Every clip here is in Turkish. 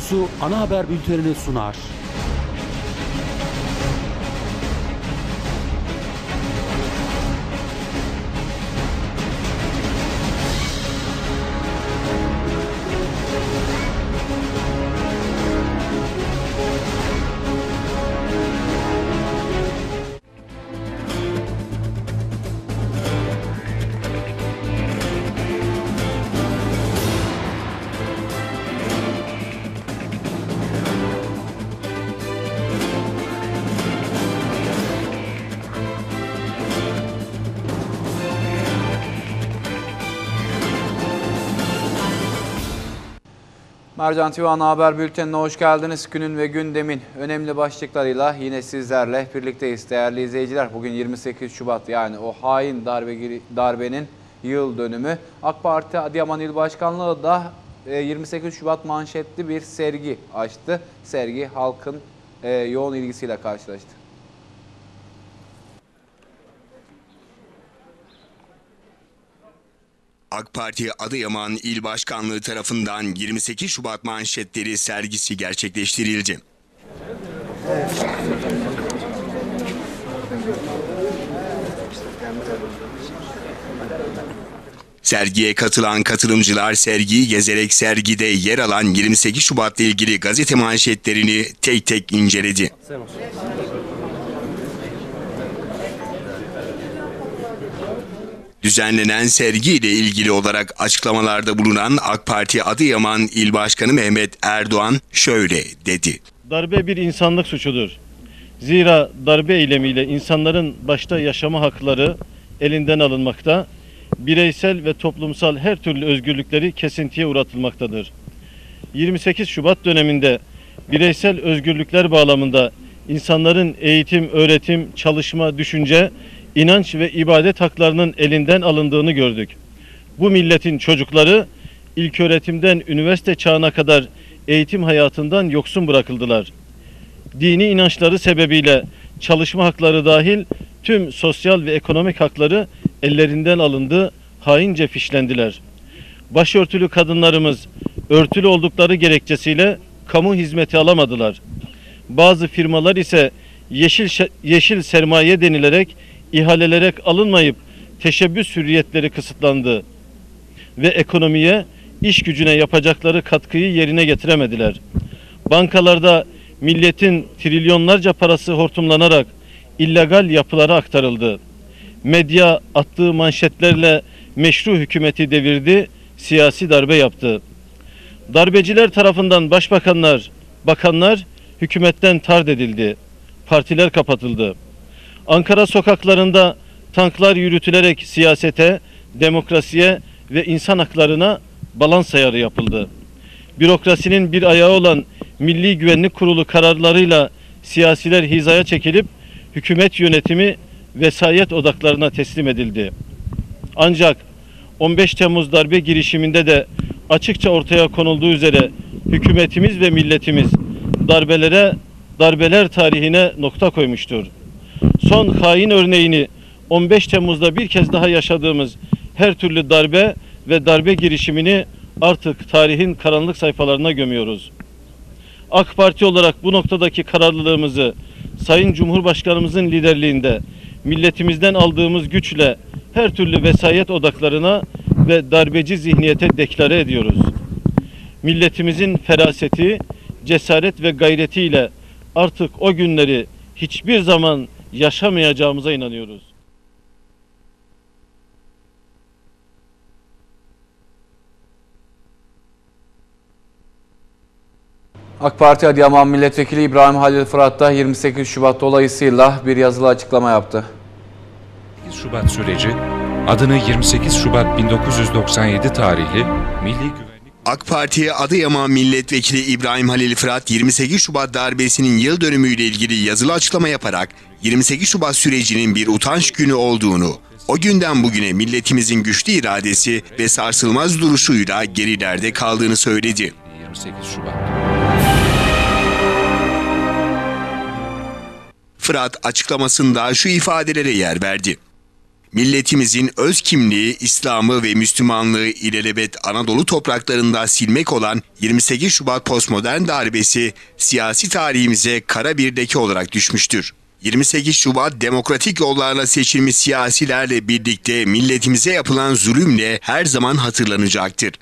Kursu ana haber bültenini sunar. Mercan TV Ana Haber Bülteni'ne hoş geldiniz. Günün ve gündemin önemli başlıklarıyla yine sizlerle birlikteyiz değerli izleyiciler. Bugün 28 Şubat yani o hain darbe, darbenin yıl dönümü. AK Parti Adıyaman İl Başkanlığı da 28 Şubat manşetli bir sergi açtı. Sergi halkın e, yoğun ilgisiyle karşılaştı. AK Parti Adıyaman İl Başkanlığı tarafından 28 Şubat manşetleri sergisi gerçekleştirildi. Sergiye katılan katılımcılar sergiyi gezerek sergide yer alan 28 Şubat'la ilgili gazete manşetlerini tek tek inceledi. Düzenlenen sergi ile ilgili olarak açıklamalarda bulunan AK Parti Adıyaman İl Başkanı Mehmet Erdoğan şöyle dedi. Darbe bir insanlık suçudur. Zira darbe eylemiyle insanların başta yaşama hakları elinden alınmakta, bireysel ve toplumsal her türlü özgürlükleri kesintiye uğratılmaktadır. 28 Şubat döneminde bireysel özgürlükler bağlamında insanların eğitim, öğretim, çalışma, düşünce, inanç ve ibadet haklarının elinden alındığını gördük. Bu milletin çocukları ilköğretimden üniversite çağına kadar eğitim hayatından yoksun bırakıldılar. Dini inançları sebebiyle çalışma hakları dahil tüm sosyal ve ekonomik hakları ellerinden alındı, haince fişlendiler. Başörtülü kadınlarımız örtülü oldukları gerekçesiyle kamu hizmeti alamadılar. Bazı firmalar ise yeşil yeşil sermaye denilerek ihalelere alınmayıp teşebbüs hürriyetleri kısıtlandı ve ekonomiye, iş gücüne yapacakları katkıyı yerine getiremediler. Bankalarda milletin trilyonlarca parası hortumlanarak illegal yapılara aktarıldı. Medya attığı manşetlerle meşru hükümeti devirdi, siyasi darbe yaptı. Darbeciler tarafından başbakanlar, bakanlar hükümetten tard edildi. Partiler kapatıldı. Ankara sokaklarında tanklar yürütülerek siyasete, demokrasiye ve insan haklarına balans ayarı yapıldı. Bürokrasinin bir ayağı olan Milli Güvenlik Kurulu kararlarıyla siyasiler hizaya çekilip hükümet yönetimi vesayet odaklarına teslim edildi. Ancak 15 Temmuz darbe girişiminde de açıkça ortaya konulduğu üzere hükümetimiz ve milletimiz darbelere, darbeler tarihine nokta koymuştur son hain örneğini 15 Temmuz'da bir kez daha yaşadığımız her türlü darbe ve darbe girişimini artık tarihin karanlık sayfalarına gömüyoruz. AK Parti olarak bu noktadaki kararlılığımızı Sayın Cumhurbaşkanımızın liderliğinde milletimizden aldığımız güçle her türlü vesayet odaklarına ve darbeci zihniyete deklare ediyoruz. Milletimizin feraseti, cesaret ve gayretiyle artık o günleri hiçbir zaman yaşamayacağımıza inanıyoruz. AK Parti Adıyaman Milletvekili İbrahim Halil Fırat da 28 Şubat dolayısıyla bir yazılı açıklama yaptı. 28 Şubat süreci adını 28 Şubat 1997 tarihli Milli Güvenlik AK Parti Adıyaman Milletvekili İbrahim Halil Fırat 28 Şubat darbesinin yıl dönümüyle ilgili yazılı açıklama yaparak 28 Şubat sürecinin bir utanç günü olduğunu, o günden bugüne milletimizin güçlü iradesi ve sarsılmaz duruşuyla gerilerde kaldığını söyledi. 28 Şubat. Fırat açıklamasında şu ifadelere yer verdi. Milletimizin öz kimliği, İslam'ı ve Müslümanlığı ilelebet Anadolu topraklarında silmek olan 28 Şubat postmodern darbesi siyasi tarihimize kara bir leke olarak düşmüştür. 28 Şubat demokratik yollarla seçilmiş siyasilerle birlikte milletimize yapılan zulümle her zaman hatırlanacaktır.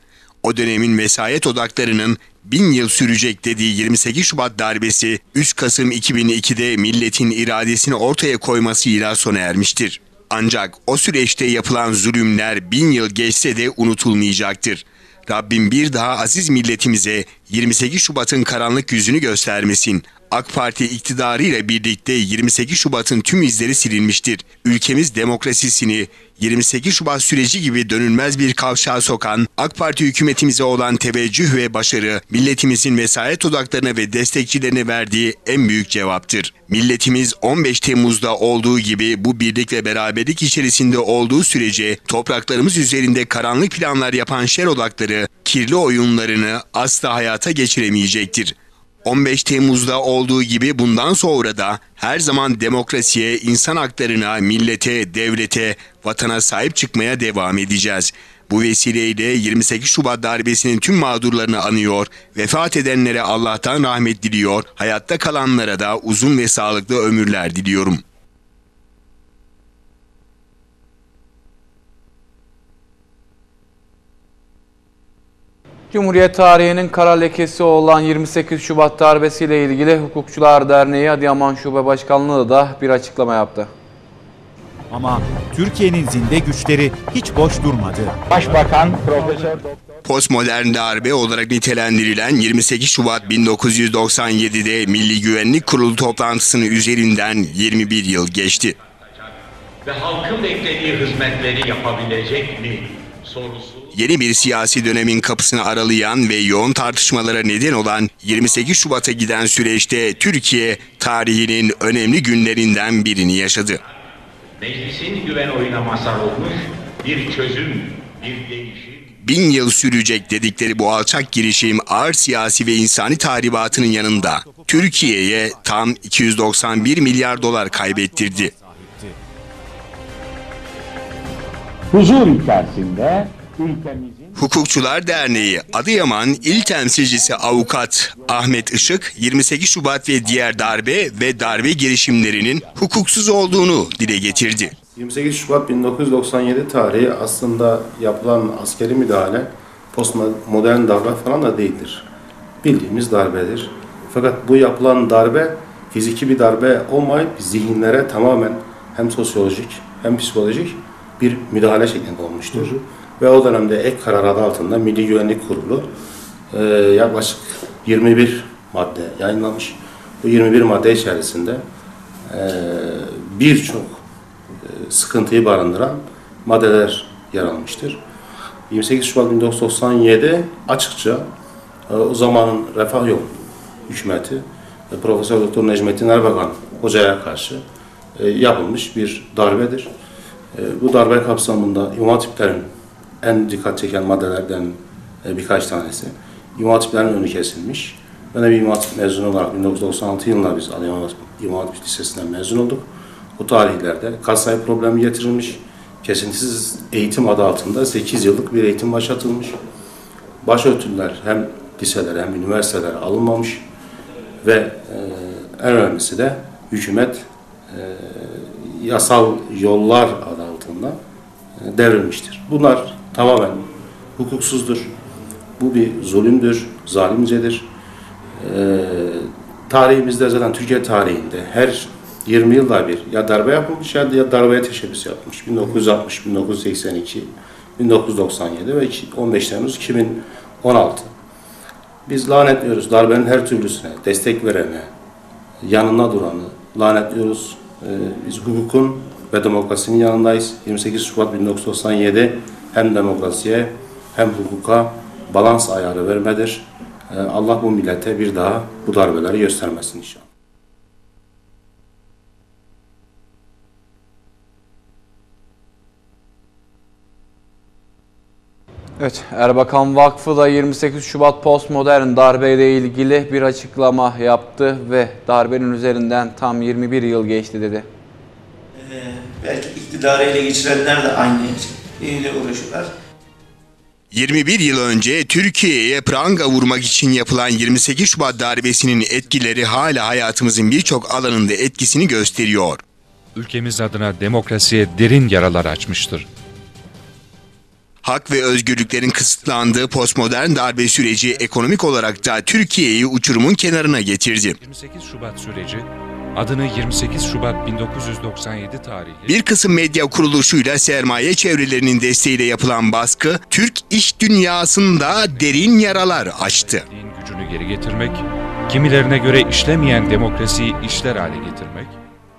O dönemin vesayet odaklarının bin yıl sürecek dediği 28 Şubat darbesi 3 Kasım 2002'de milletin iradesini ortaya koymasıyla sona ermiştir. Ancak o süreçte yapılan zulümler bin yıl geçse de unutulmayacaktır. Rabbim bir daha aziz milletimize 28 Şubat'ın karanlık yüzünü göstermesin. AK Parti iktidarıyla birlikte 28 Şubat'ın tüm izleri silinmiştir. Ülkemiz demokrasisini 28 Şubat süreci gibi dönülmez bir kavşağa sokan AK Parti hükümetimize olan teveccüh ve başarı milletimizin vesayet odaklarına ve destekçilerine verdiği en büyük cevaptır. Milletimiz 15 Temmuz'da olduğu gibi bu birlik ve beraberlik içerisinde olduğu sürece topraklarımız üzerinde karanlık planlar yapan şer odakları kirli oyunlarını asla hayata geçiremeyecektir. 15 Temmuz'da olduğu gibi bundan sonra da her zaman demokrasiye, insan haklarına, millete, devlete, vatana sahip çıkmaya devam edeceğiz. Bu vesileyle 28 Şubat darbesinin tüm mağdurlarını anıyor, vefat edenlere Allah'tan rahmet diliyor, hayatta kalanlara da uzun ve sağlıklı ömürler diliyorum. Cumhuriyet tarihinin kara lekesi olan 28 Şubat darbesiyle ilgili Hukukçular Derneği Adıyaman Şube Başkanlığı da bir açıklama yaptı. Ama Türkiye'nin zinde güçleri hiç boş durmadı. Başbakan Profesör Postmodern darbe olarak nitelendirilen 28 Şubat 1997'de Milli Güvenlik Kurulu toplantısının üzerinden 21 yıl geçti. ve halkın beklediği hizmetleri yapabilecek mi sorusu Yeni bir siyasi dönemin kapısını aralayan ve yoğun tartışmalara neden olan 28 Şubat'a giden süreçte Türkiye tarihinin önemli günlerinden birini yaşadı. meclisin güven oyuna mazhar olmuş bir çözüm, bir değişim Bin yıl sürecek dedikleri bu alçak girişim ağır siyasi ve insani tahribatının yanında Türkiye'ye tam 291 milyar dolar kaybettirdi. huzur içerisinde Hukukçular Derneği Adıyaman İl Temsilcisi Avukat Ahmet Işık 28 Şubat ve diğer darbe ve darbe girişimlerinin hukuksuz olduğunu dile getirdi. 28 Şubat 1997 tarihi aslında yapılan askeri müdahale postmodern darbe falan da değildir. Bildiğimiz darbedir. Fakat bu yapılan darbe fiziki bir darbe olmayıp zihinlere tamamen hem sosyolojik hem psikolojik bir müdahale şeklinde olmuştur. Ve o dönemde ek karar adı altında Milli Güvenlik Kurulu e, yaklaşık 21 madde yayınlamış. Bu 21 madde içerisinde e, birçok sıkıntıyı barındıran maddeler yer almıştır. 28 Şubat 1997 açıkça e, o zamanın Refah Yol hükümeti ve Profesör Doktor Necmettin Erbakan hocaya karşı e, yapılmış bir darbedir. E, Bu darbe kapsamında İmam Hatiplerin en dikkat çeken maddelerden e, birkaç tanesi. İmam Hatiplerin önü kesilmiş. Ben de bir İmam Hatip mezunu olarak 1996 yılında biz İmam Hatip Lisesi'nden mezun olduk. O tarihlerde kasayı problemi getirilmiş. Kesintisiz eğitim adı altında 8 yıllık bir eğitim başlatılmış. Başörtüler hem liselere hem üniversitelere alınmamış ve e, en önemlisi de hükümet e, yasal yollar adı altında devrilmiştir. Bunlar tamamen hukuksuzdur. Bu bir zulümdür, zalimcedir. E, tarihimizde zaten Türkiye tarihinde her 20 yılda bir ya darbe yapılmış ya ya darbeye teşebbüs yapmış. 1960, 1982, 1997 ve 15 Temmuz 2016. Biz lanetliyoruz darbenin her türlüsüne, destek verene, yanına duranı lanetliyoruz. Ee, biz hukukun ve demokrasinin yanındayız. 28 Şubat 1997 hem demokrasiye hem hukuka balans ayarı vermedir. Ee, Allah bu millete bir daha bu darbeleri göstermesin inşallah. Evet, Erbakan Vakfı da 28 Şubat postmodern darbeyle ilgili bir açıklama yaptı ve darbenin üzerinden tam 21 yıl geçti dedi. Ee, belki iktidarı ele geçirenler de aynı ile uğraşıyorlar. 21 yıl önce Türkiye'ye pranga vurmak için yapılan 28 Şubat darbesinin etkileri hala hayatımızın birçok alanında etkisini gösteriyor. Ülkemiz adına demokrasiye derin yaralar açmıştır. Hak ve özgürlüklerin kısıtlandığı postmodern darbe süreci ekonomik olarak da Türkiye'yi uçurumun kenarına getirdi. 28 Şubat süreci adını 28 Şubat 1997 tarihli Bir kısım medya kuruluşuyla sermaye çevrelerinin desteğiyle yapılan baskı, Türk iş dünyasında derin yaralar açtı. gücünü geri getirmek, kimilerine göre işlemeyen demokrasiyi işler hale getirmek,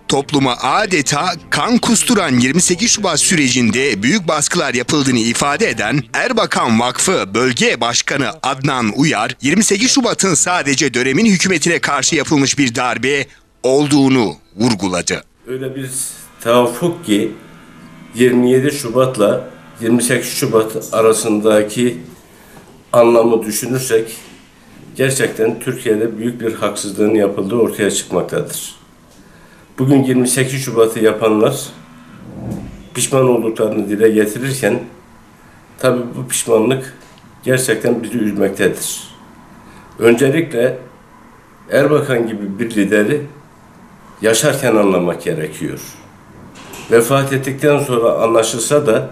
Topluma adeta kan kusturan 28 Şubat sürecinde büyük baskılar yapıldığını ifade eden Erbakan Vakfı Bölge Başkanı Adnan Uyar, 28 Şubat'ın sadece dönemin hükümetine karşı yapılmış bir darbe olduğunu vurguladı. Öyle bir tevafuk ki 27 Şubat'la 28 Şubat arasındaki anlamı düşünürsek gerçekten Türkiye'de büyük bir haksızlığın yapıldığı ortaya çıkmaktadır. Bugün 28 Şubat'ı yapanlar pişman olduklarını dile getirirken tabi bu pişmanlık gerçekten bizi üzmektedir. Öncelikle Erbakan gibi bir lideri yaşarken anlamak gerekiyor. Vefat ettikten sonra anlaşılsa da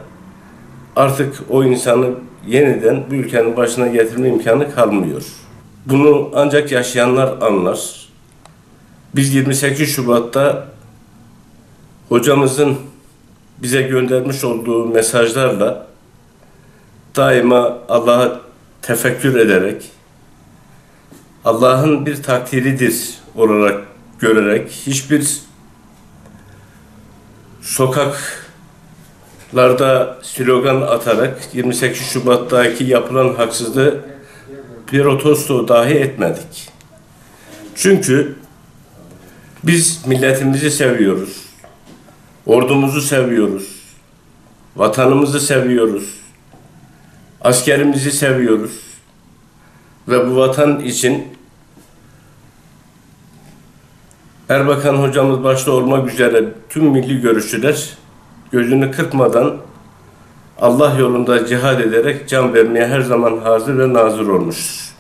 artık o insanı yeniden bu ülkenin başına getirme imkanı kalmıyor. Bunu ancak yaşayanlar anlar. Biz 28 Şubat'ta hocamızın bize göndermiş olduğu mesajlarla daima Allah'a tefekkür ederek Allah'ın bir takdiridir olarak görerek hiçbir sokaklarda slogan atarak 28 Şubat'taki yapılan haksızlığı protesto dahi etmedik. Çünkü biz milletimizi seviyoruz. Ordumuzu seviyoruz. Vatanımızı seviyoruz. Askerimizi seviyoruz. Ve bu vatan için Erbakan hocamız başta olmak üzere tüm milli görüşçüler gözünü kırpmadan Allah yolunda cihad ederek can vermeye her zaman hazır ve nazır olmuştur.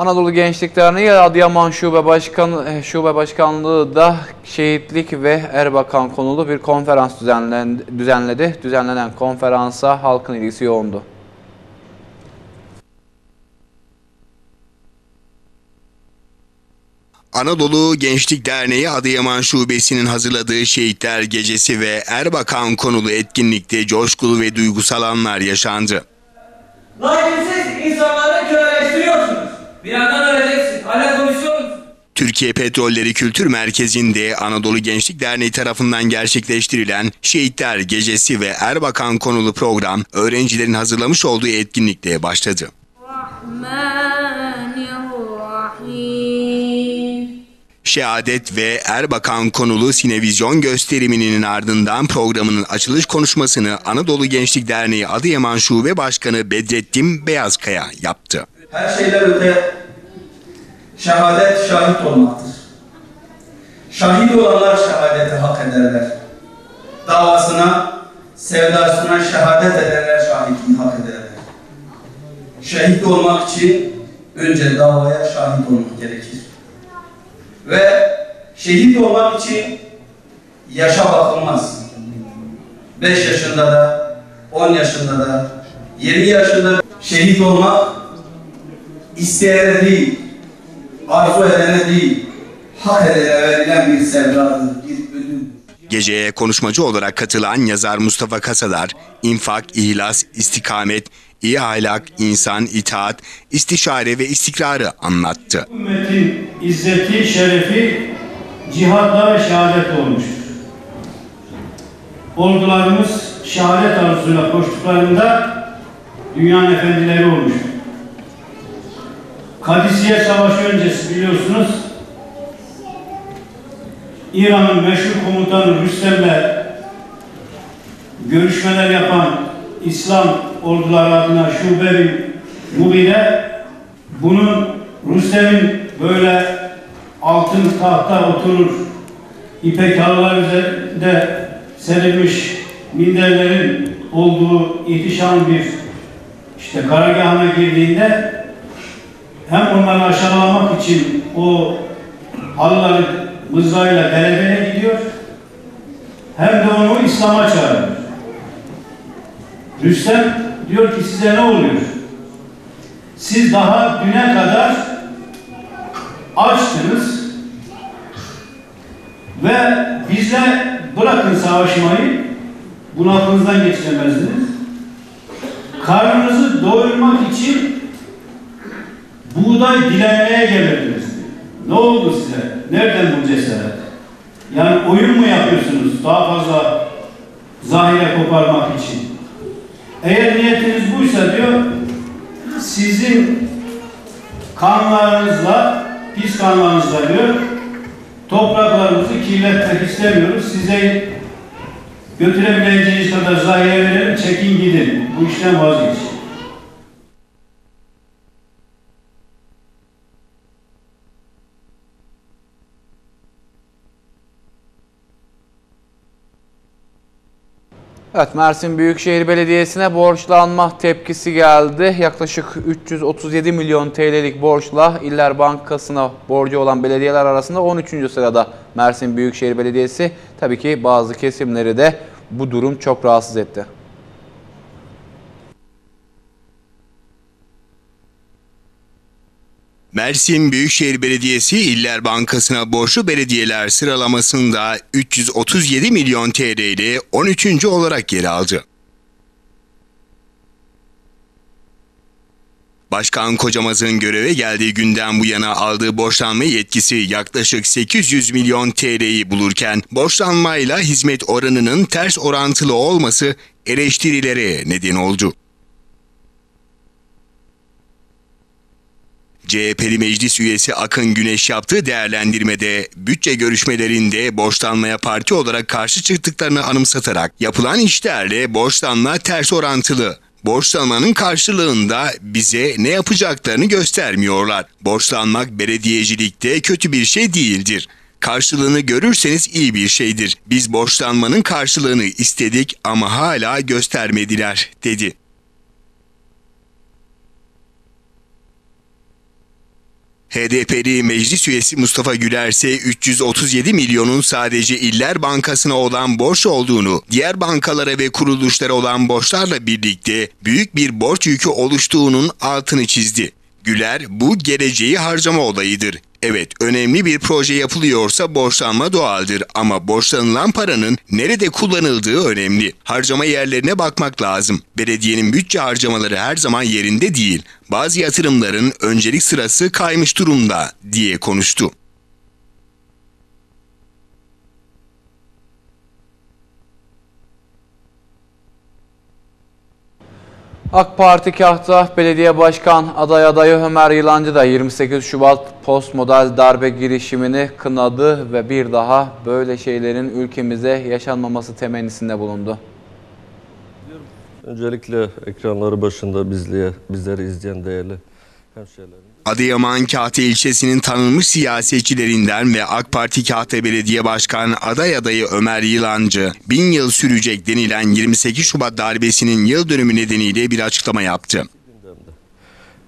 Anadolu Gençlik Derneği Adıyaman Şube Başkanı eh, Şube Başkanlığı da şehitlik ve Erbakan konulu bir konferans düzenlendi, düzenledi. Düzenlenen konferansa halkın ilgisi yoğundu. Anadolu Gençlik Derneği Adıyaman Şubesi'nin hazırladığı Şehitler Gecesi ve Erbakan konulu etkinlikte coşkulu ve duygusal anlar yaşandı. Lakin siz insanları köleleştiriyorsunuz. Bir yandan öleceksin. Hala konuşuyor musun? Türkiye Petrolleri Kültür Merkezi'nde Anadolu Gençlik Derneği tarafından gerçekleştirilen Şehitler Gecesi ve Erbakan konulu program öğrencilerin hazırlamış olduğu etkinlikle başladı. Şehadet ve Erbakan konulu sinevizyon gösteriminin ardından programının açılış konuşmasını Anadolu Gençlik Derneği Adıyaman Şube Başkanı Bedrettin Beyazkaya yaptı. Her şeyden öte şehadet şahit olmaktır. Şahit olanlar şehadeti hak ederler. Davasına, sevdasına şehadet edenler şahitliği hak ederler. Şehit olmak için önce davaya şahit olmak gerekir. Ve şehit olmak için yaşa bakılmaz. 5 yaşında da, 10 yaşında da, 20 yaşında da şehit olmak isteyene değil, arzu edene değil, hak edene verilen bir sevdadır, bir ödül. Geceye konuşmacı olarak katılan yazar Mustafa Kasadar, infak, ihlas, istikamet, iyi ahlak, insan, itaat, istişare ve istikrarı anlattı. Ümmetin izzeti, şerefi cihadla ve şehadet olmuştur. Ordularımız şehadet arzusuna koştuklarında dünyanın efendileri olmuştur. Kadisiye Savaşı öncesi biliyorsunuz İran'ın meşhur komutanı Rüstem'le görüşmeler yapan İslam orduları adına şube bir Mughire bunun Rüstem'in böyle altın tahta oturur, ipek halılar üzerinde serilmiş minderlerin olduğu ihtişam bir işte karargahına girdiğinde hem onları aşağılamak için o halıları mızrağıyla derebeye gidiyor hem de onu İslam'a çağırıyor. Rüstem diyor ki size ne oluyor? Siz daha düne kadar açtınız ve bizle bırakın savaşmayı bunu aklınızdan geçiremezdiniz. Karnınızı doyurmak için buğday dilenmeye gelirdiniz. Ne oldu size? Nereden bu cesaret? Yani oyun mu yapıyorsunuz daha fazla zahire koparmak için? Eğer niyetiniz buysa diyor, sizin kanlarınızla, pis kanlarınızla diyor, topraklarımızı kirletmek istemiyoruz. Size götürebileceğiniz kadar zahire verelim, çekin gidin. Bu işten vazgeçin. Evet Mersin Büyükşehir Belediyesi'ne borçlanma tepkisi geldi. Yaklaşık 337 milyon TL'lik borçla İller Bankası'na borcu olan belediyeler arasında 13. sırada Mersin Büyükşehir Belediyesi. Tabii ki bazı kesimleri de bu durum çok rahatsız etti. Mersin Büyükşehir Belediyesi İller Bankası'na borçlu belediyeler sıralamasında 337 milyon TL ile 13. olarak yer aldı. Başkan Kocamaz'ın göreve geldiği günden bu yana aldığı borçlanma yetkisi yaklaşık 800 milyon TL'yi bulurken borçlanmayla hizmet oranının ters orantılı olması eleştirilere neden oldu. CHP'li meclis üyesi Akın Güneş yaptığı değerlendirmede bütçe görüşmelerinde borçlanmaya parti olarak karşı çıktıklarını anımsatarak yapılan işlerle borçlanma ters orantılı. Borçlanmanın karşılığında bize ne yapacaklarını göstermiyorlar. Borçlanmak belediyecilikte kötü bir şey değildir. Karşılığını görürseniz iyi bir şeydir. Biz borçlanmanın karşılığını istedik ama hala göstermediler, dedi. HDP'li meclis üyesi Mustafa Güler ise 337 milyonun sadece İller Bankası'na olan borç olduğunu, diğer bankalara ve kuruluşlara olan borçlarla birlikte büyük bir borç yükü oluştuğunun altını çizdi. Güler bu geleceği harcama olayıdır. Evet önemli bir proje yapılıyorsa borçlanma doğaldır ama borçlanılan paranın nerede kullanıldığı önemli. Harcama yerlerine bakmak lazım. Belediyenin bütçe harcamaları her zaman yerinde değil. Bazı yatırımların öncelik sırası kaymış durumda diye konuştu. AK Parti Kahta Belediye Başkan aday adayı Ömer Yılancı da 28 Şubat postmodel darbe girişimini kınadı ve bir daha böyle şeylerin ülkemize yaşanmaması temennisinde bulundu. Öncelikle ekranları başında bizliye, bizleri izleyen değerli hemşehrilerim. Adıyaman Kahta ilçesinin tanınmış siyasetçilerinden ve AK Parti Kahta Belediye Başkanı aday adayı Ömer Yılancı, bin yıl sürecek denilen 28 Şubat darbesinin yıl dönümü nedeniyle bir açıklama yaptı.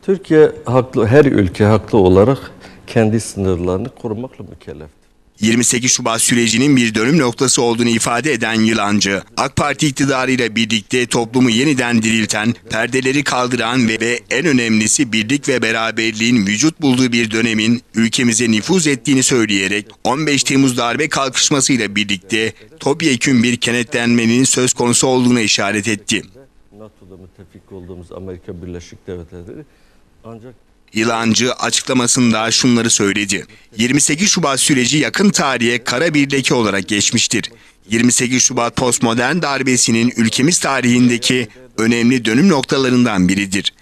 Türkiye haklı, her ülke haklı olarak kendi sınırlarını korumakla mükellef. 28 Şubat sürecinin bir dönüm noktası olduğunu ifade eden Yılancı, AK Parti iktidarıyla birlikte toplumu yeniden dirilten, perdeleri kaldıran ve, ve en önemlisi birlik ve beraberliğin vücut bulduğu bir dönemin ülkemize nüfuz ettiğini söyleyerek 15 Temmuz darbe kalkışmasıyla birlikte topyekün bir kenetlenmenin söz konusu olduğuna işaret etti. NATO'da müttefik olduğumuz Amerika Birleşik Devletleri ancak Yılancı açıklamasında şunları söyledi. 28 Şubat süreci yakın tarihe kara bir leke olarak geçmiştir. 28 Şubat postmodern darbesinin ülkemiz tarihindeki önemli dönüm noktalarından biridir.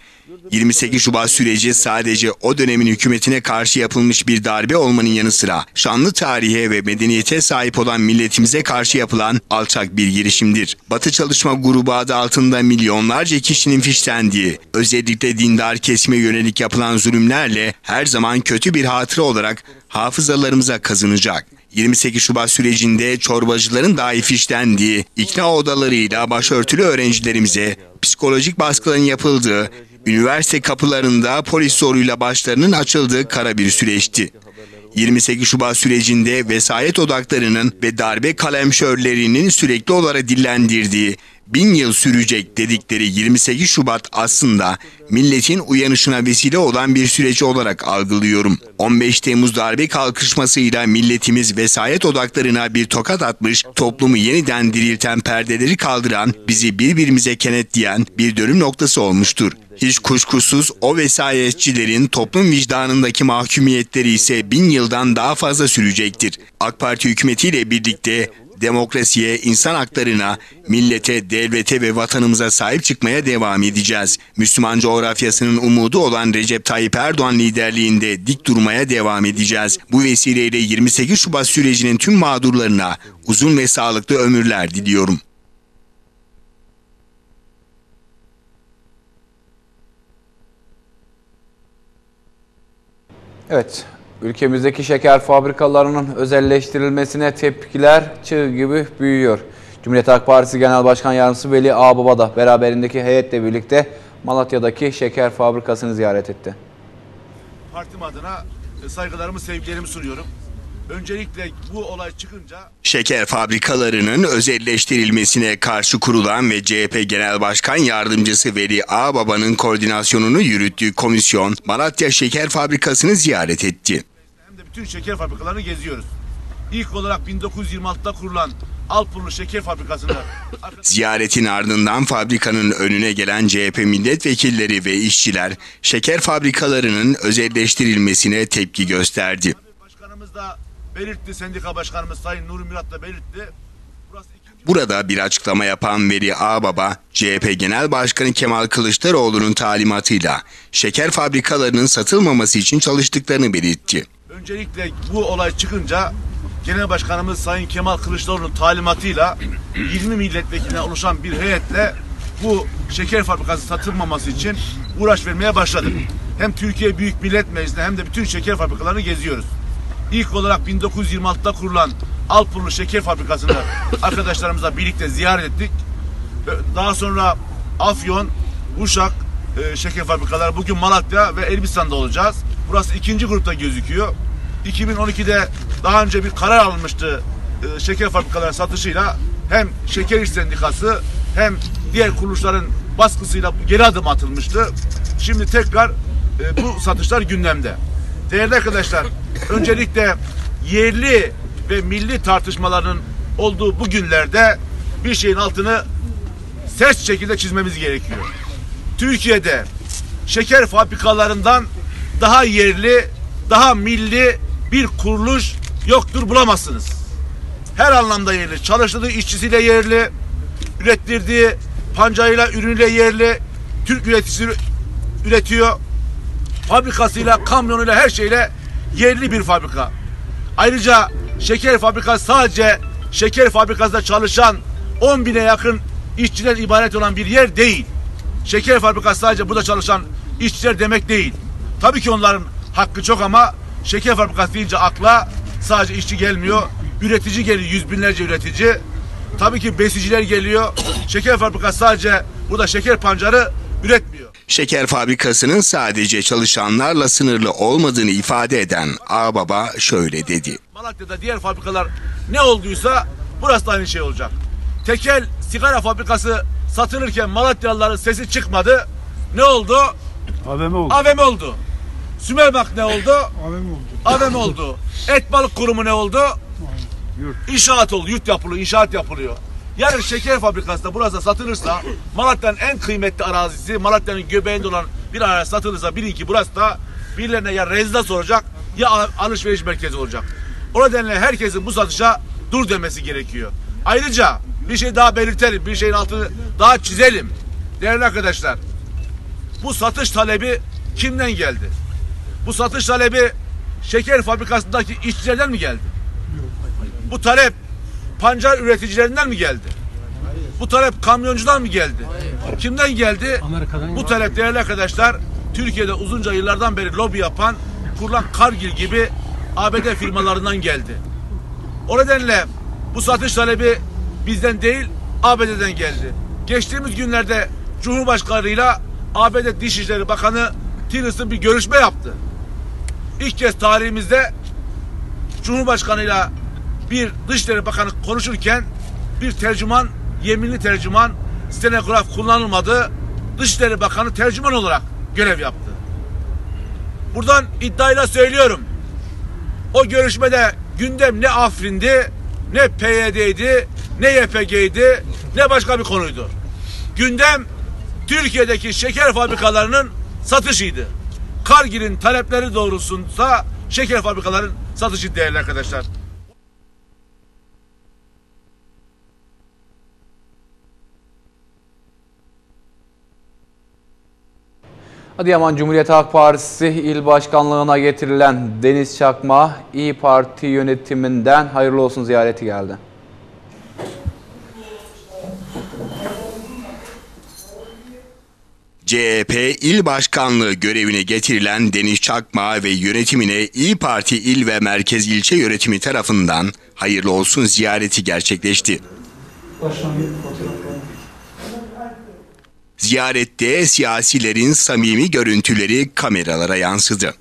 28 Şubat süreci sadece o dönemin hükümetine karşı yapılmış bir darbe olmanın yanı sıra şanlı tarihe ve medeniyete sahip olan milletimize karşı yapılan alçak bir girişimdir. Batı Çalışma Grubu adı altında milyonlarca kişinin fişlendiği, özellikle dindar kesime yönelik yapılan zulümlerle her zaman kötü bir hatıra olarak hafızalarımıza kazınacak. 28 Şubat sürecinde çorbacıların dahi fişlendiği, ikna odalarıyla başörtülü öğrencilerimize psikolojik baskıların yapıldığı, üniversite kapılarında polis zoruyla başlarının açıldığı kara bir süreçti. 28 Şubat sürecinde vesayet odaklarının ve darbe kalemşörlerinin sürekli olarak dillendirdiği bin yıl sürecek dedikleri 28 Şubat aslında milletin uyanışına vesile olan bir süreç olarak algılıyorum. 15 Temmuz darbe kalkışmasıyla milletimiz vesayet odaklarına bir tokat atmış, toplumu yeniden dirilten perdeleri kaldıran, bizi birbirimize kenetleyen bir dönüm noktası olmuştur. Hiç kuşkusuz o vesayetçilerin toplum vicdanındaki mahkumiyetleri ise bin yıldan daha fazla sürecektir. AK Parti hükümetiyle birlikte demokrasiye, insan haklarına, millete, devlete ve vatanımıza sahip çıkmaya devam edeceğiz. Müslüman coğrafyasının umudu olan Recep Tayyip Erdoğan liderliğinde dik durmaya devam edeceğiz. Bu vesileyle 28 Şubat sürecinin tüm mağdurlarına uzun ve sağlıklı ömürler diliyorum. Evet, ülkemizdeki şeker fabrikalarının özelleştirilmesine tepkiler çığ gibi büyüyor. Cumhuriyet Halk Partisi Genel Başkan Yardımcısı Veli Ağbaba da beraberindeki heyetle birlikte Malatya'daki şeker fabrikasını ziyaret etti. Partim adına saygılarımı, sevgilerimi sunuyorum. Öncelikle bu olay çıkınca Şeker fabrikalarının özelleştirilmesine karşı kurulan ve CHP Genel Başkan Yardımcısı Veli Ağbaba'nın koordinasyonunu yürüttüğü komisyon Malatya Şeker Fabrikası'nı ziyaret etti. Bütün şeker fabrikalarını geziyoruz. İlk olarak 1926'da kurulan Alpurlu Şeker Fabrikası'nda Ziyaretin ardından fabrikanın önüne gelen CHP milletvekilleri ve işçiler şeker fabrikalarının özelleştirilmesine tepki gösterdi. Başkanımız da belirtti, sendika başkanımız Sayın Nuri Murat da belirtti. Burada bir açıklama yapan Veli Ağbaba, CHP Genel Başkanı Kemal Kılıçdaroğlu'nun talimatıyla şeker fabrikalarının satılmaması için çalıştıklarını belirtti. Öncelikle bu olay çıkınca Genel Başkanımız Sayın Kemal Kılıçdaroğlu'nun talimatıyla 20 milletvekiline oluşan bir heyetle bu şeker fabrikası satılmaması için uğraş vermeye başladık. Hem Türkiye Büyük Millet Meclisi'nde hem de bütün şeker fabrikalarını geziyoruz. İlk olarak 1926'da kurulan Alpurlu Şeker Fabrikası'nı arkadaşlarımızla birlikte ziyaret ettik. Daha sonra Afyon, Uşak e, şeker fabrikaları bugün Malatya ve Elbistan'da olacağız. Burası ikinci grupta gözüküyor. 2012'de daha önce bir karar alınmıştı e, şeker fabrikaları satışıyla hem Şeker İş Sendikası hem diğer kuruluşların baskısıyla geri adım atılmıştı. Şimdi tekrar e, bu satışlar gündemde. Değerli arkadaşlar, öncelikle yerli ve milli tartışmaların olduğu bu günlerde bir şeyin altını sert şekilde çizmemiz gerekiyor. Türkiye'de şeker fabrikalarından daha yerli, daha milli bir kuruluş yoktur bulamazsınız. Her anlamda yerli. Çalıştırdığı işçisiyle yerli, ürettirdiği pancayla, ürünüyle yerli, Türk üreticisi üretiyor. Fabrikasıyla, kamyonuyla, her şeyle yerli bir fabrika. Ayrıca şeker fabrikası sadece şeker fabrikasında çalışan 10 bine yakın işçiden ibaret olan bir yer değil. Şeker fabrikası sadece burada çalışan işçiler demek değil. Tabii ki onların hakkı çok ama şeker fabrikası deyince akla sadece işçi gelmiyor. Üretici geliyor, yüz binlerce üretici. Tabii ki besiciler geliyor. Şeker fabrikası sadece burada şeker pancarı üretmiyor. Şeker fabrikasının sadece çalışanlarla sınırlı olmadığını ifade eden Ağbaba şöyle dedi. Malatya'da diğer fabrikalar ne olduysa burası da aynı şey olacak. Tekel sigara fabrikası satılırken Malatyalıların sesi çıkmadı. Ne oldu? AVM oldu. AVM oldu. Sümerbank ne oldu? AVM oldu. AVM oldu. Et balık kurumu ne oldu? İnşaat oldu. Yurt yapılıyor, inşaat yapılıyor. Yarın şeker fabrikası da burası satılırsa Malatya'nın en kıymetli arazisi Malatya'nın göbeğinde olan bir arazi satılırsa bilin ki burası da birilerine ya rezidans olacak ya al- alışveriş merkezi olacak. O nedenle herkesin bu satışa dur demesi gerekiyor. Ayrıca bir şey daha belirtelim, bir şeyin altını daha çizelim. Değerli arkadaşlar, bu satış talebi kimden geldi? Bu satış talebi şeker fabrikasındaki işçilerden mi geldi? Bu talep pancar üreticilerinden mi geldi? Bu talep kamyoncudan mı geldi? Kimden geldi? Bu talep değerli arkadaşlar Türkiye'de uzunca yıllardan beri lobi yapan kurulan Kargil gibi ABD firmalarından geldi. O nedenle bu satış talebi bizden değil ABD'den geldi. Geçtiğimiz günlerde Cumhurbaşkanı'yla ABD Dışişleri Bakanı Tillerson bir görüşme yaptı. İlk kez tarihimizde Cumhurbaşkanı'yla bir Dışişleri Bakanı konuşurken bir tercüman, yeminli tercüman, stenograf kullanılmadı. Dışişleri Bakanı tercüman olarak görev yaptı. Buradan iddiayla söylüyorum. O görüşmede gündem ne Afrin'di, ne PYD'ydi, ne YPG'ydi, ne başka bir konuydu. Gündem Türkiye'deki şeker fabrikalarının satışıydı. Kargil'in talepleri doğrultusunda şeker fabrikaların satışı değerli arkadaşlar. Adıyaman Cumhuriyet Halk Partisi İl Başkanlığı'na getirilen Deniz Çakma İyi Parti yönetiminden hayırlı olsun ziyareti geldi. CHP İl Başkanlığı görevine getirilen Deniz Çakma ve yönetimine İyi Parti İl ve Merkez İlçe Yönetimi tarafından hayırlı olsun ziyareti gerçekleşti. Ziyarette siyasilerin samimi görüntüleri kameralara yansıdı.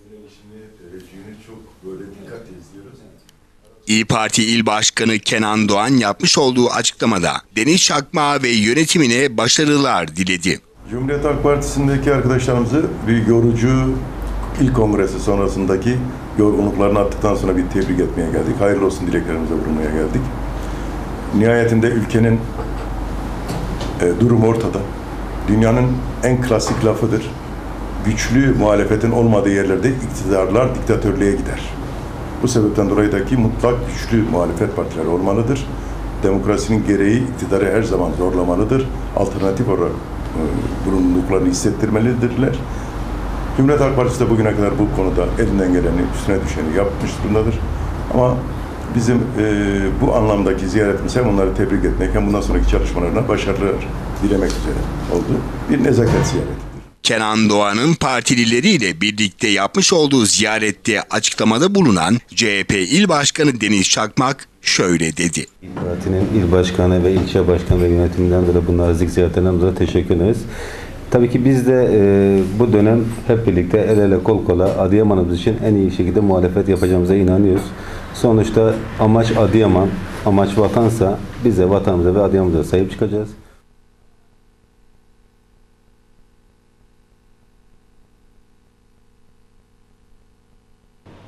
İyi Parti İl Başkanı Kenan Doğan yapmış olduğu açıklamada Deniz Çakma ve yönetimine başarılar diledi. Cumhuriyet Halk Partisi'ndeki arkadaşlarımızı bir yorucu ilk kongresi sonrasındaki yorgunluklarını attıktan sonra bir tebrik etmeye geldik. Hayırlı olsun dileklerimize vurmaya geldik. Nihayetinde ülkenin e, durum ortada. Dünyanın en klasik lafıdır. Güçlü muhalefetin olmadığı yerlerde iktidarlar diktatörlüğe gider. Bu sebepten dolayı da ki mutlak güçlü muhalefet partileri olmalıdır. Demokrasinin gereği iktidarı her zaman zorlamalıdır. Alternatif olarak bulunduklarını hissettirmelidirler. Cumhuriyet Halk Partisi de bugüne kadar bu konuda elinden geleni, üstüne düşeni yapmış durumdadır. Ama bizim e, bu anlamdaki ziyaretimiz hem onları tebrik etmek hem bundan sonraki çalışmalarına başarılar dilemek üzere oldu. Bir nezaket ziyareti. Kenan Doğan'ın partilileriyle birlikte yapmış olduğu ziyarette açıklamada bulunan CHP İl Başkanı Deniz Çakmak şöyle dedi. Partinin il başkanı ve ilçe başkanı ve yönetiminden dolayı bu nazik ziyaretlerinden dolayı teşekkür ederiz. Tabii ki biz de e, bu dönem hep birlikte el ele kol kola Adıyaman'ımız için en iyi şekilde muhalefet yapacağımıza inanıyoruz. Sonuçta amaç Adıyaman, amaç vatansa biz de vatanımıza ve Adıyaman'ımıza sahip çıkacağız.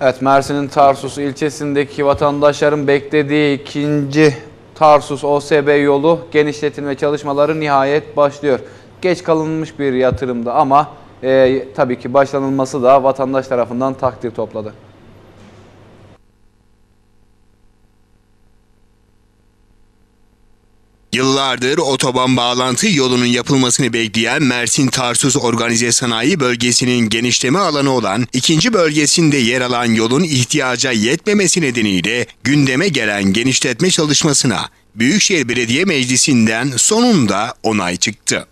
Evet Mersin'in Tarsus ilçesindeki vatandaşların beklediği ikinci Tarsus OSB yolu genişletilme çalışmaları nihayet başlıyor. Geç kalınmış bir yatırımdı ama e, tabii ki başlanılması da vatandaş tarafından takdir topladı. Yıllardır otoban bağlantı yolunun yapılmasını bekleyen Mersin Tarsus Organize Sanayi Bölgesi'nin genişleme alanı olan ikinci bölgesinde yer alan yolun ihtiyaca yetmemesi nedeniyle gündeme gelen genişletme çalışmasına Büyükşehir Belediye Meclisi'nden sonunda onay çıktı.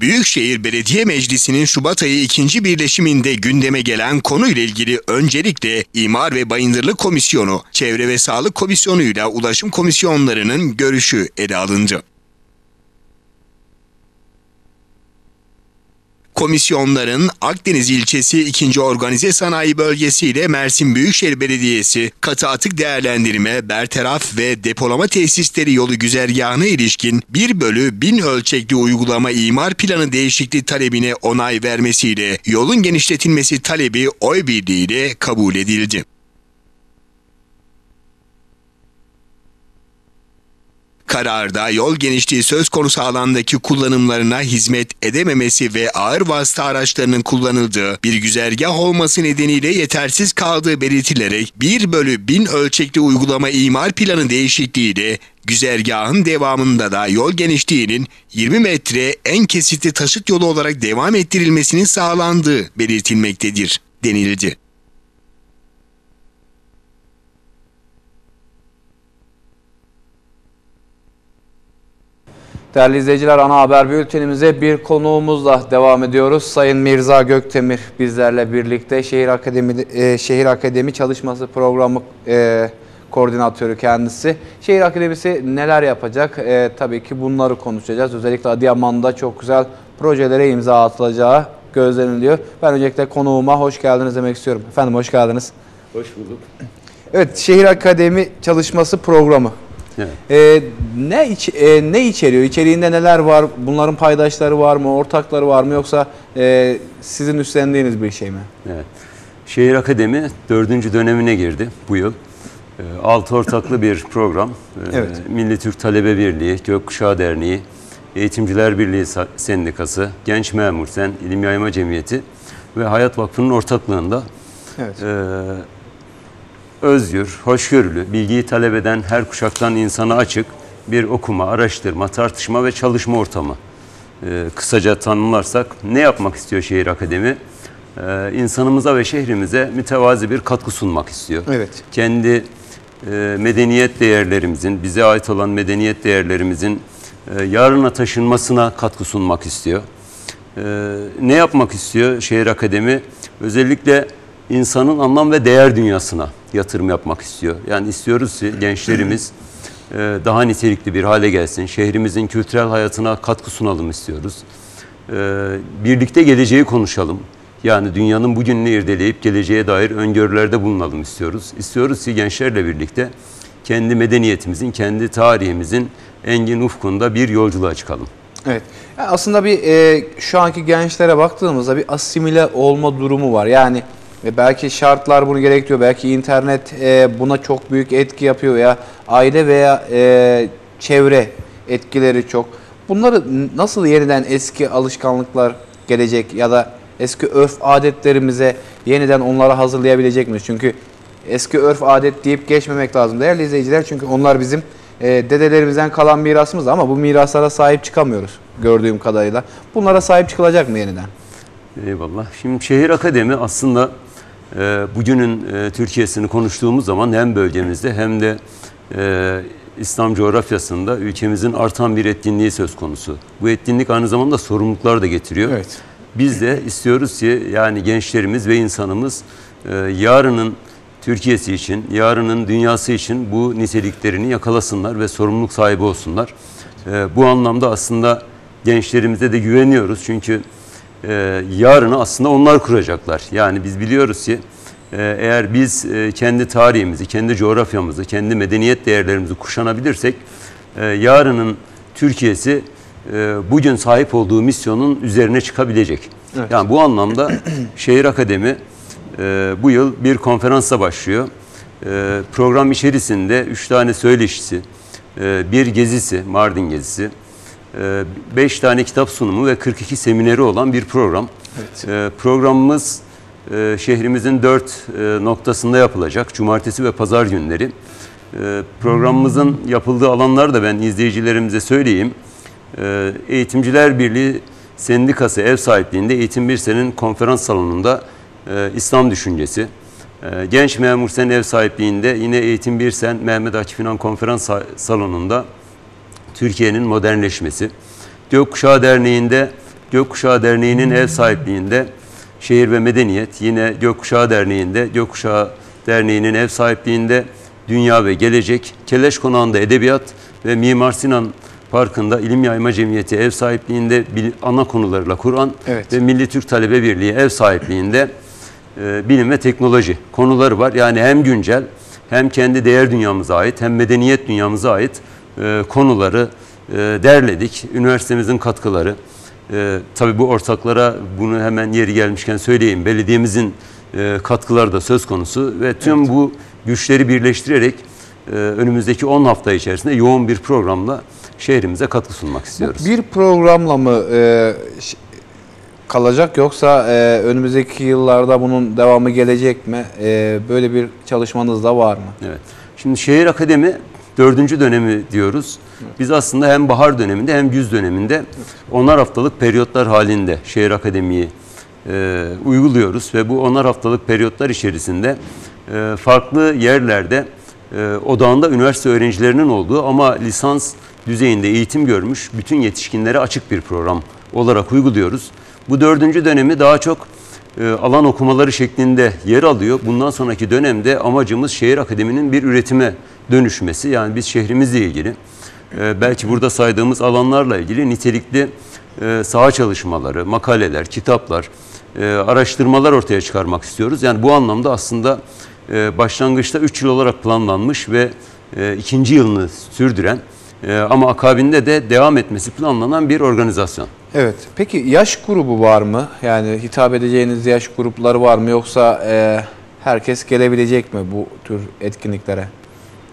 Büyükşehir Belediye Meclisi'nin Şubat ayı ikinci birleşiminde gündeme gelen konuyla ilgili öncelikle İmar ve Bayındırlık Komisyonu, Çevre ve Sağlık Komisyonu ile Ulaşım Komisyonlarının görüşü ele alındı. Komisyonların Akdeniz ilçesi 2. Organize Sanayi Bölgesi ile Mersin Büyükşehir Belediyesi katı atık değerlendirme, bertaraf ve depolama tesisleri yolu güzergahına ilişkin 1 bölü 1000 ölçekli uygulama imar planı değişikliği talebine onay vermesiyle yolun genişletilmesi talebi oy birliğiyle kabul edildi. Kararda yol genişliği söz konusu alandaki kullanımlarına hizmet edememesi ve ağır vasıta araçlarının kullanıldığı bir güzergah olması nedeniyle yetersiz kaldığı belirtilerek 1 bölü 1000 ölçekli uygulama imar planı değişikliğiyle güzergahın devamında da yol genişliğinin 20 metre en kesitli taşıt yolu olarak devam ettirilmesinin sağlandığı belirtilmektedir denildi. Değerli izleyiciler ana haber bültenimize bir konuğumuzla devam ediyoruz. Sayın Mirza Göktemir bizlerle birlikte Şehir Akademi e, Şehir Akademi Çalışması Programı e, koordinatörü kendisi. Şehir Akademisi neler yapacak? E, tabii ki bunları konuşacağız. Özellikle Adıyaman'da çok güzel projelere imza atılacağı gözleniliyor. Ben öncelikle konuğuma hoş geldiniz demek istiyorum. Efendim hoş geldiniz. Hoş bulduk. Evet, Şehir Akademi Çalışması Programı. Evet. Ee, ne iç, e, ne içeriyor? İçeriğinde neler var? Bunların paydaşları var mı? Ortakları var mı? Yoksa e, sizin üstlendiğiniz bir şey mi? Evet. Şehir Akademi dördüncü dönemine girdi bu yıl. E, Altı ortaklı bir program. E, Evet. Milli Türk Talebe Birliği, Gökkuşağı Derneği, Eğitimciler Birliği Sendikası, Genç Memur Sen, İlim Yayma Cemiyeti ve Hayat Vakfı'nın ortaklığında Evet. e, özgür, hoşgörülü, bilgiyi talep eden her kuşaktan insana açık bir okuma, araştırma, tartışma ve çalışma ortamı. Ee, kısaca tanımlarsak ne yapmak istiyor Şehir Akademi? Ee, insanımıza ve şehrimize mütevazi bir katkı sunmak istiyor. Evet. Kendi e, medeniyet değerlerimizin, bize ait olan medeniyet değerlerimizin e, yarına taşınmasına katkı sunmak istiyor. Ee, ne yapmak istiyor Şehir Akademi? Özellikle insanın anlam ve değer dünyasına yatırım yapmak istiyor. Yani istiyoruz ki gençlerimiz e, daha nitelikli bir hale gelsin. Şehrimizin kültürel hayatına katkı sunalım istiyoruz. Ee, Birlikte geleceği konuşalım. Yani dünyanın bugününü irdeleyip geleceğe dair öngörülerde bulunalım istiyoruz. İstiyoruz ki gençlerle birlikte kendi medeniyetimizin, kendi tarihimizin engin ufkunda bir yolculuğa çıkalım. Evet. Yani aslında bir e, şu anki gençlere baktığımızda bir asimile olma durumu var. Yani e, belki şartlar bunu gerektiriyor. Belki internet e, buna çok büyük etki yapıyor veya aile veya e, çevre etkileri çok. Bunları nasıl yeniden eski alışkanlıklar gelecek ya da eski örf adetlerimize yeniden onları hazırlayabilecek miyiz? Çünkü eski örf adet deyip geçmemek lazım değerli izleyiciler. Çünkü onlar bizim e, dedelerimizden kalan mirasımız ama bu miraslara sahip çıkamıyoruz gördüğüm kadarıyla. Bunlara sahip çıkılacak mı yeniden? Eyvallah. Şimdi Şehir Akademi aslında e, bugünün e, Türkiye'sini konuştuğumuz zaman hem bölgemizde hem de e, İslam coğrafyasında ülkemizin artan bir etkinliği söz konusu. Bu etkinlik aynı zamanda sorumluluklar da getiriyor. Evet. Biz de istiyoruz ki yani gençlerimiz ve insanımız e, yarının Türkiye'si için, yarının dünyası için bu niteliklerini yakalasınlar ve sorumluluk sahibi olsunlar. E, bu anlamda aslında gençlerimize de güveniyoruz. Çünkü e, yarını aslında onlar kuracaklar. Yani biz biliyoruz ki e, eğer biz e, kendi tarihimizi, kendi coğrafyamızı, kendi medeniyet değerlerimizi kuşanabilirsek e, yarının Türkiye'si e, bugün sahip olduğu misyonun üzerine çıkabilecek. Evet. Yani bu anlamda Şehir Akademi e, bu yıl bir konferansla başlıyor. E, program içerisinde üç tane söyleşisi, e, bir gezisi, Mardin gezisi, e, beş tane kitap sunumu ve 42 semineri olan bir program. Evet. E, programımız e, şehrimizin dört e, noktasında yapılacak. Cumartesi ve pazar günleri. E, programımızın yapıldığı alanlar da ben izleyicilerimize söyleyeyim. Eğitimciler Birliği Sendikası ev sahipliğinde Eğitim Birsen'in konferans salonunda e, İslam düşüncesi. Genç Memur Sen ev sahipliğinde yine Eğitim Birsen Mehmet Akif İnan konferans sa- salonunda Türkiye'nin modernleşmesi. Gökkuşağı Derneği'nde Gökkuşağı Derneği'nin ev sahipliğinde Şehir ve Medeniyet, yine Gökkuşağı Derneği'nde Gökkuşağı Derneği'nin ev sahipliğinde Dünya ve Gelecek, Keleş Konağı'nda Edebiyat ve Mimar Sinan Parkı'nda İlim Yayma Cemiyeti ev sahipliğinde ana konularıyla Kur'an Evet. ve Milli Türk Talebe Birliği ev sahipliğinde e, bilim ve teknoloji konuları var. Yani hem güncel hem kendi değer dünyamıza ait hem medeniyet dünyamıza ait e, konuları e, derledik. Üniversitemizin katkıları. E, tabii bu ortaklara bunu hemen yeri gelmişken söyleyeyim. Belediyemizin e, katkıları da söz konusu ve tüm bu güçleri birleştirerek e, önümüzdeki 10 hafta içerisinde yoğun bir programla şehrimize katkı sunmak istiyoruz. Bir programla mı e, kalacak yoksa e, önümüzdeki yıllarda bunun devamı gelecek mi? E, böyle bir çalışmanız da var mı? Evet. Şimdi şehir akademi dördüncü dönemi diyoruz. Biz aslında hem bahar döneminde hem güz döneminde onar haftalık periyotlar halinde şehir akademiyi e, uyguluyoruz ve bu onar haftalık periyotlar içerisinde e, farklı yerlerde e, odağında üniversite öğrencilerinin olduğu ama lisans düzeyinde eğitim görmüş bütün yetişkinlere açık bir program olarak uyguluyoruz. Bu dördüncü dönemi daha çok e, alan okumaları şeklinde yer alıyor. Bundan sonraki dönemde amacımız şehir akademinin bir üretime dönüşmesi. Yani biz şehrimizle ilgili e, belki burada saydığımız alanlarla ilgili nitelikli e, saha çalışmaları, makaleler, kitaplar, e, araştırmalar ortaya çıkarmak istiyoruz. Yani bu anlamda aslında e, başlangıçta 3 yıl olarak planlanmış ve ikinci yılını sürdüren ama akabinde de devam etmesi planlanan bir organizasyon. Evet. Peki yaş grubu var mı? Yani hitap edeceğiniz yaş grupları var mı? Yoksa e, herkes gelebilecek mi bu tür etkinliklere?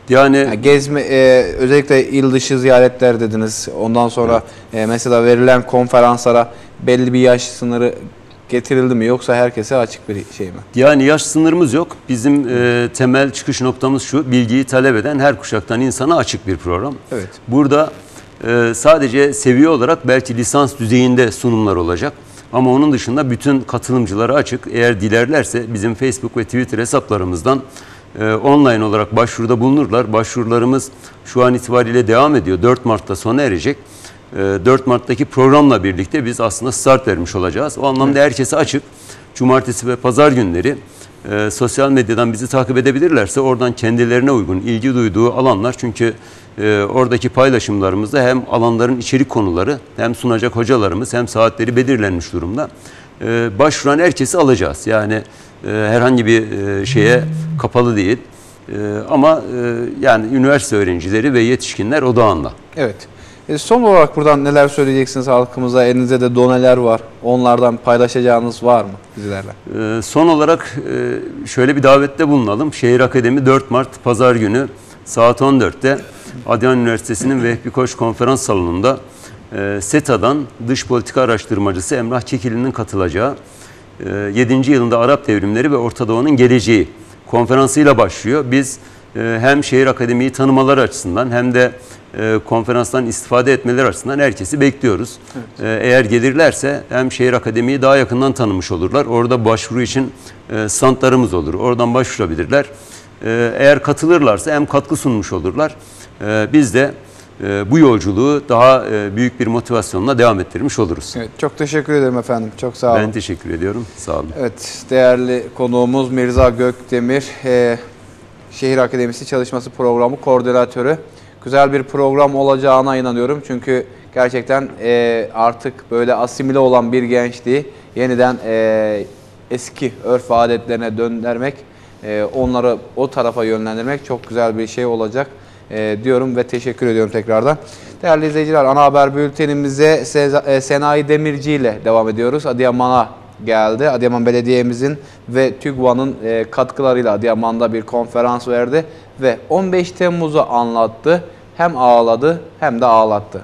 Yani, gezme e, özellikle il dışı ziyaretler dediniz. Ondan sonra e, mesela verilen konferanslara belli bir yaş sınırı getirildi mi yoksa herkese açık bir şey mi? Yani yaş sınırımız yok. Bizim e, temel çıkış noktamız şu, bilgiyi talep eden her kuşaktan insana açık bir program. Evet. Burada e, sadece seviye olarak belki lisans düzeyinde sunumlar olacak. Ama onun dışında bütün katılımcılara açık. Eğer dilerlerse bizim Facebook ve Twitter hesaplarımızdan e, online olarak başvuruda bulunurlar. Başvurularımız şu an itibariyle devam ediyor. 4 Mart'ta sona erecek. E, 4 Mart'taki programla birlikte biz aslında start vermiş olacağız. O anlamda herkese açık. Cumartesi ve pazar günleri e, sosyal medyadan bizi takip edebilirlerse oradan kendilerine uygun, ilgi duyduğu alanlar çünkü e, oradaki paylaşımlarımızda hem alanların içerik konuları hem sunacak hocalarımız hem saatleri belirlenmiş durumda. E, başvuran herkesi alacağız. Yani e, herhangi bir e, şeye kapalı değil. E, ama e, yani üniversite öğrencileri ve yetişkinler odağında. Evet. E, son olarak buradan neler söyleyeceksiniz halkımıza? Elinizde de doneler var. Onlardan paylaşacağınız var mı bizlerle? Ee, Son olarak e, şöyle bir davette bulunalım. Şehir Akademi 4 Mart Pazar günü saat 14'te Adıyaman Üniversitesi'nin Vehbi Koç Konferans Salonu'nda SETA'dan dış politika araştırmacısı Emrah Çekili'nin katılacağı 7. yılında Arap devrimleri ve Orta Doğu'nun geleceği konferansıyla başlıyor. Biz e, hem şehir akademiyi tanımaları açısından hem de e, konferanstan istifade etmeleri açısından herkesi bekliyoruz. E, Eğer gelirlerse hem şehir akademiyi daha yakından tanımış olurlar. Orada başvuru için e, standlarımız olur. Oradan başvurabilirler. E, Eğer katılırlarsa hem katkı sunmuş olurlar. Biz de e, bu yolculuğu daha e, büyük bir motivasyonla devam ettirmiş oluruz. Evet, çok teşekkür ederim efendim. Çok sağ olun. Ben teşekkür ediyorum. Sağ olun. Evet, değerli konuğumuz Mirza Gökdemir, e, Şehir Akademisi Çalışması Programı Koordinatörü. Güzel bir program olacağına inanıyorum. Çünkü gerçekten e, artık böyle asimile olan bir gençliği yeniden e, eski örf ve adetlerine döndürmek, e, onları o tarafa yönlendirmek çok güzel bir şey olacak e, diyorum ve teşekkür ediyorum tekrardan. Değerli izleyiciler, ana haber bültenimize e, Senayi Demirci ile devam ediyoruz. Adıyaman'a geldi. Adıyaman Belediye'mizin ve TÜGVA'nın e, katkılarıyla Adıyaman'da bir konferans verdi ve 15 Temmuz'u anlattı. Hem ağladı hem de ağlattı.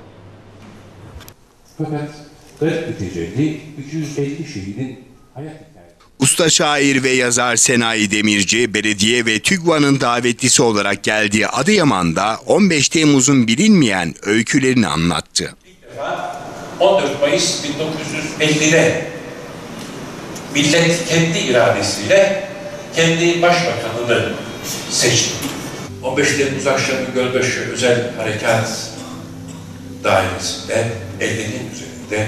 Fakat garip bir tecelli 250 şehidin hayat Usta şair ve yazar Senayi Demirci, belediye ve TÜGVA'nın davetlisi olarak geldiği Adıyaman'da 15 Temmuz'un bilinmeyen öykülerini anlattı. 14 Mayıs 1950'de millet kendi iradesiyle kendi başbakanını seçti. 15 Temmuz akşamı Gölbaşı Özel Harekat Dairesi'nde 50'nin üzerinde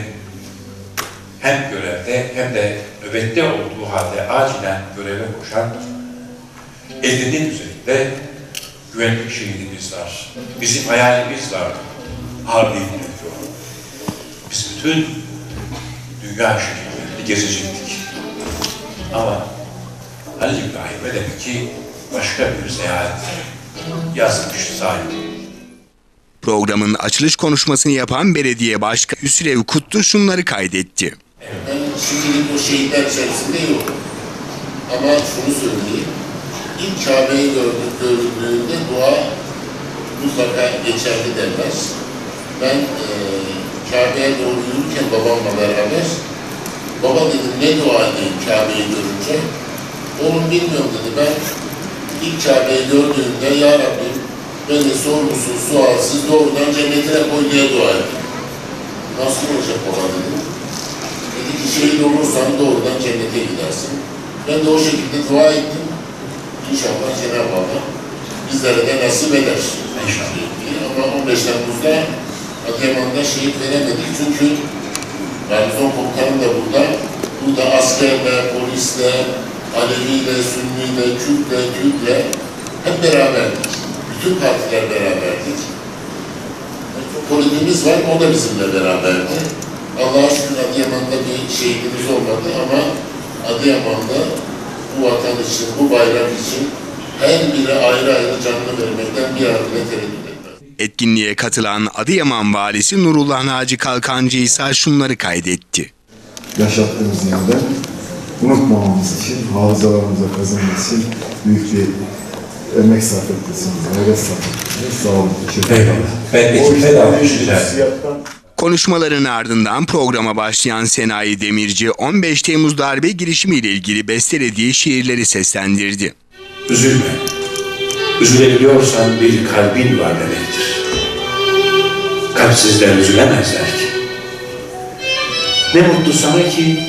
hem görevde hem de nöbette olduğu halde acilen göreve koşan 50'nin üzerinde güvenlik şehidimiz var. Bizim hayalimiz vardı. Harbi diyor. Biz bütün dünya şehirlerini gezecektik. Ama Halil İbrahim'e demek ki başka bir seyahat yazmış sahibi. Programın açılış konuşmasını yapan belediye başkanı Hüsrev Kutlu şunları kaydetti. Ben şimdilik o şehitler içerisinde yok. Ama şunu söyleyeyim. İlk Kabe'yi gördük, görüldüğünde dua mutlaka geçerli derler. Ben e, Kabe'ye doğru yürürken babamla beraber baba dedim ne dua edeyim Kabe'yi görünce? Oğlum bilmiyorum dedi. Ben ilk Kabe'yi gördüğümde Ya Rabbim beni sorumsuz, sualsiz doğrudan cennetine koy diye dua ettim. Nasıl olacak baba dedim. Ki şehit olursan doğrudan cennete gidersin. Ben de o şekilde dua ettim. İnşallah Cenab-ı Allah bizlere de nasip eder. Ama 15 Temmuz'da Adıyaman'da şehit veremedik çünkü garnizon komutanım da burada. Burada askerle, polisle, Aleviyle, Sünniyle, Kürtle, Türk'le hep beraberdik. Bütün partiler beraberdik. Politiğimiz var, o da bizimle beraberdi. Allah'a şükür Adıyaman'da bir şehidimiz olmadı ama Adıyaman'da bu vatan için, bu bayrak için her biri ayrı ayrı canını vermekten bir bile tereddüt etmez. Etkinliğe katılan Adıyaman Valisi Nurullah Naci Kalkancı ise şunları kaydetti. yaşattığımız yerden unutmamamız için, hafızalarımıza kazanması için büyük bir emek sarf etmesiniz, gayret sarf etmesiniz. Sağ olun. Teşekkür ederim. Ben O ekip işte Konuşmaların ardından programa başlayan Senayi Demirci 15 Temmuz darbe girişimiyle ilgili bestelediği şiirleri seslendirdi. Üzülme. Üzülebiliyorsan bir kalbin var demektir. Kalpsizler üzülemezler ki. Ne mutlu sana ki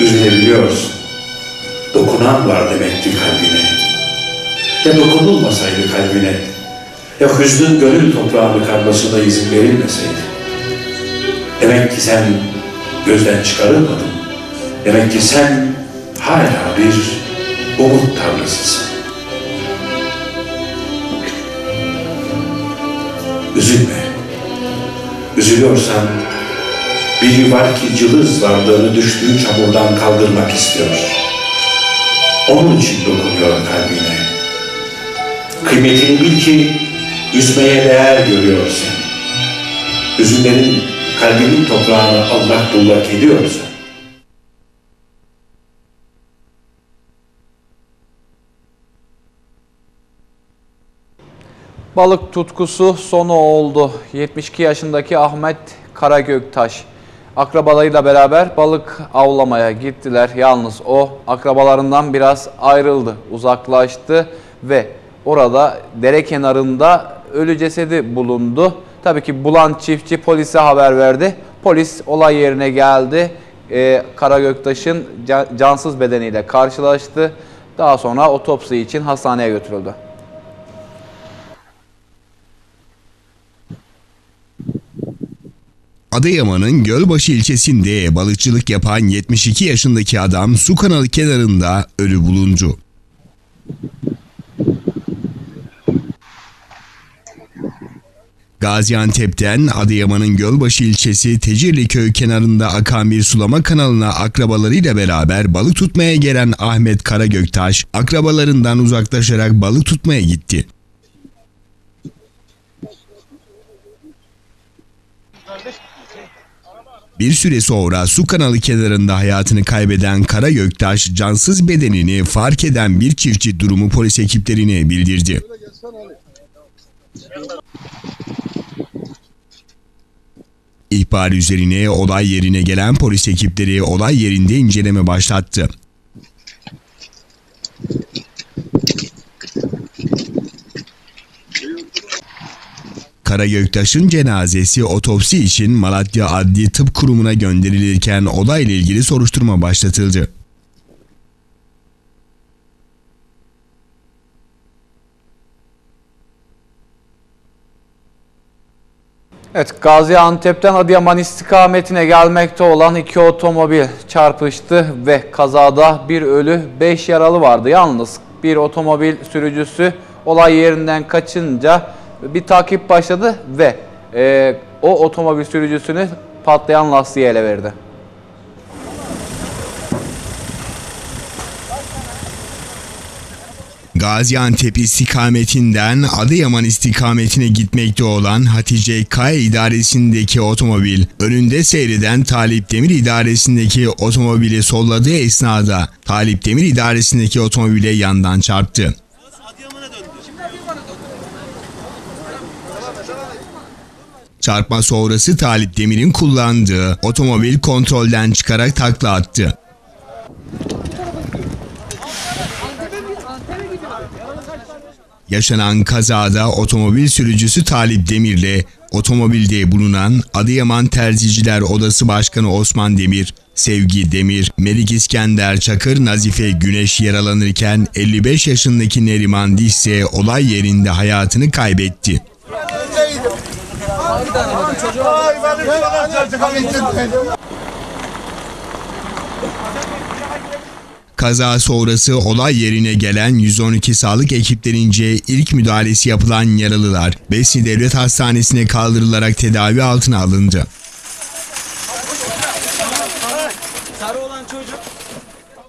üzülebiliyorsun. Dokunan var demekti kalbine. Ya dokunulmasaydı kalbine, ya hüznün gönül toprağını karmasına izin verilmeseydi. Demek ki sen gözden çıkarılmadın. Demek ki sen hala bir umut tarlasısın. Üzülme. Üzülüyorsan biri var ki cılız varlığını düştüğü çamurdan kaldırmak istiyor. Onun için dokunuyor kalbine. Kıymetini bil ki üzmeye değer görüyor seni. Üzümlerin kalbinin toprağını allak bullak ediyorsa Balık tutkusu sonu oldu. 72 yaşındaki Ahmet Karagöktaş akrabalarıyla beraber balık avlamaya gittiler. Yalnız o akrabalarından biraz ayrıldı, uzaklaştı ve orada dere kenarında ölü cesedi bulundu. Tabii ki bulan çiftçi polise haber verdi. Polis olay yerine geldi. Ee, can- cansız bedeniyle karşılaştı. Daha sonra otopsi için hastaneye götürüldü. Adıyaman'ın Gölbaşı ilçesinde balıkçılık yapan 72 yaşındaki adam su kanalı kenarında ölü bulundu. Gaziantep'ten Adıyaman'ın Gölbaşı ilçesi Tecirli köy kenarında akan bir sulama kanalına akrabalarıyla beraber balık tutmaya gelen Ahmet Karagöktaş akrabalarından uzaklaşarak balık tutmaya gitti. Bir süre sonra su kanalı kenarında hayatını kaybeden Kara Göktaş cansız bedenini fark eden bir çiftçi durumu polis ekiplerine bildirdi. İhbar üzerine olay yerine gelen polis ekipleri olay yerinde inceleme başlattı. Kara Göktaş'ın cenazesi otopsi için Malatya Adli Tıp Kurumu'na gönderilirken olayla ilgili soruşturma başlatıldı. Evet, Gaziantep'ten Adıyaman istikametine gelmekte olan iki otomobil çarpıştı ve kazada bir ölü, beş yaralı vardı. Yalnız bir otomobil sürücüsü olay yerinden kaçınca bir takip başladı ve e, o otomobil sürücüsünü patlayan lastiğe ele verdi. Gaziantep istikametinden Adıyaman istikametine gitmekte olan Hatice Kaya idaresindeki otomobil, önünde seyreden Talip Demir idaresindeki otomobili solladığı esnada Talip Demir idaresindeki otomobile yandan çarptı. Çarpma sonrası Talip Demir'in kullandığı otomobil kontrolden çıkarak takla attı. Yaşanan kazada otomobil sürücüsü Talip Demir'le otomobilde bulunan Adıyaman Terziciler Odası Başkanı Osman Demir, Sevgi Demir, Melik İskender Çakır, Nazife Güneş yaralanırken 55 yaşındaki Neriman ise olay yerinde hayatını kaybetti. Kaza sonrası olay yerine gelen 112 sağlık ekiplerince ilk müdahalesi yapılan yaralılar Besni Devlet Hastanesi'ne kaldırılarak tedavi altına alındı.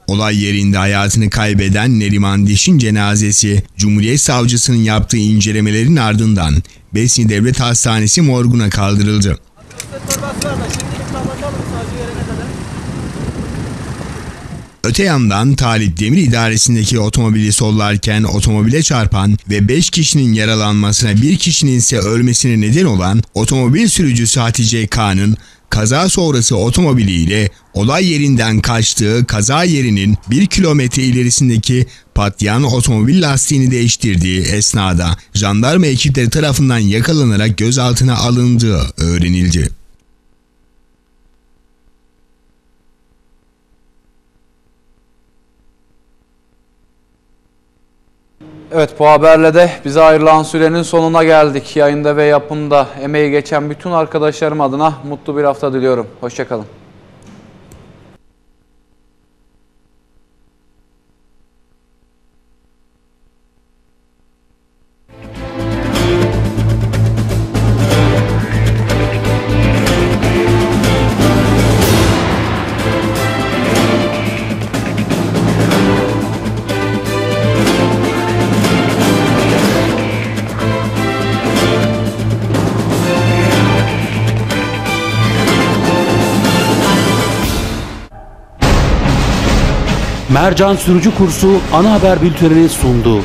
Olay yerinde hayatını kaybeden Neriman Diş'in cenazesi Cumhuriyet Savcısının yaptığı incelemelerin ardından Besni Devlet Hastanesi morguna kaldırıldı. Öte yandan Talip Demir idaresindeki otomobili sollarken otomobile çarpan ve 5 kişinin yaralanmasına bir kişinin ise ölmesine neden olan otomobil sürücüsü Hatice K'nın kaza sonrası otomobiliyle olay yerinden kaçtığı kaza yerinin 1 kilometre ilerisindeki patlayan otomobil lastiğini değiştirdiği esnada jandarma ekipleri tarafından yakalanarak gözaltına alındığı öğrenildi. Evet bu haberle de bize ayrılan sürenin sonuna geldik. Yayında ve yapımda emeği geçen bütün arkadaşlarım adına mutlu bir hafta diliyorum. Hoşçakalın. Mercan Sürücü Kursu ana haber bültenini sundu.